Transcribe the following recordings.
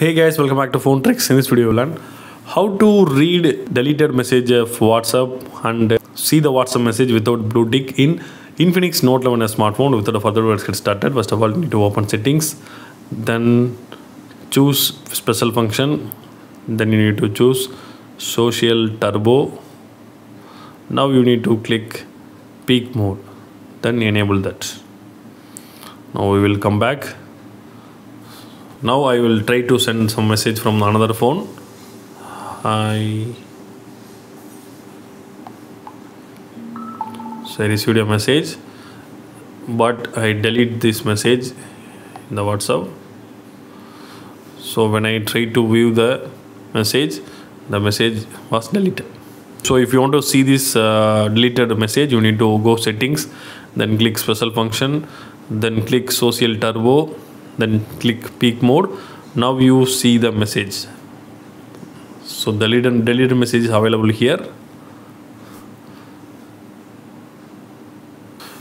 Hey guys, welcome back to Phone Trickz. In this video, we'll learn how to read deleted message of WhatsApp and see the WhatsApp message without blue tick in Infinix Note 11s smartphone. Without a further let's get started. First of all, you need to open settings, then choose special function, then you need to choose social turbo. Now you need to click peak mode, then enable that. Now we will come back now I will try to send some message from another phone. I so I received a message but I delete this message in the WhatsApp. So when I try to view the message the message was deleted. So if you want to see this uh, deleted message you need to go settings then click special function then click social turbo then click peak mode. Now you see the message. So deleted deleted message is available here.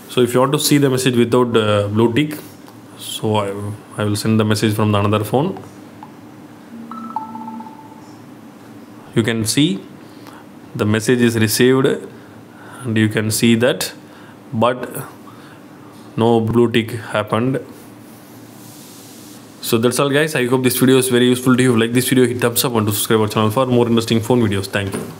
So if you want to see the message without uh, blue tick so I, I will send the message from the another phone. You can see the message is received and you can see that but no blue tick happened so that's all guys. I hope this video is very useful to you. Like this video hit thumbs up and to subscribe our channel for more interesting phone videos. Thank you